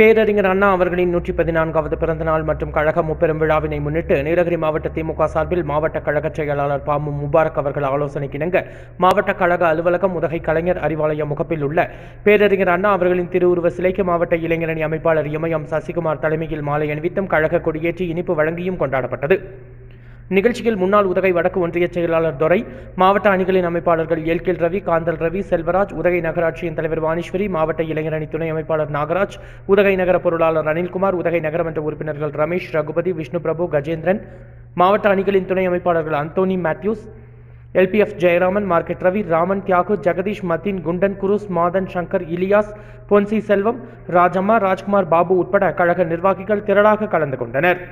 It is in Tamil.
பேரறிஞர் அண்ணா அவர்களின் நூற்றி பதினான்காவது பிறந்தநாள் மற்றும் கழக முப்பெரும் விழாவினை முன்னிட்டு நீலகிரி மாவட்ட திமுக சார்பில் மாவட்ட கழக செயலாளர் பாமு முபாரக் அவர்கள் ஆலோசனைக்கிணங்க மாவட்ட கழக அலுவலகம் உதகை கலைஞர் அறிவாலய முகப்பில் உள்ள பேரறிஞர் அண்ணா அவர்களின் திருவுருவ சிலைக்கு மாவட்ட இளைஞரணி அமைப்பாளர் இமயம் சசிகுமார் தலைமையில் மாலை அணிவித்தும் கழக கொடியேற்றி இனிப்பு வழங்கியும் கொண்டாடப்பட்டது. நிகழ்ச்சியில் முன்னாள் உதகை வடக்கு ஒன்றிய செயலாளர் துரை மாவட்ட அணிகளின் அமைப்பாளர்கள் எல்கில் ரவி காந்தல் ரவி செல்வராஜ் உதகை நகராட்சியின் தலைவர் வாணீஸ்வரி மாவட்ட இளைஞரணி துணை அமைப்பாளர் நாகராஜ் உதகை நகர பொருளாளர் அனில்குமார் உதகை நகரமன்ற உறுப்பினர்கள் ரமேஷ் ரகுபதி விஷ்ணு பிரபு கஜேந்திரன் மாவட்ட அணிகளின் துணை அமைப்பாளர்கள் Anthony Matthews LPF Jayaraman market Ravi Raman Thiyagu Jagadish மத்தின் குண்டன் குருஸ் மாதன் சங்கர் இலியாஸ் பொன்சி செல்வம் ராஜம்மா ராஜ்குமார் பாபு உட்பட கழக நிர்வாகிகள் திரளாக கலந்து கொண்டனர்.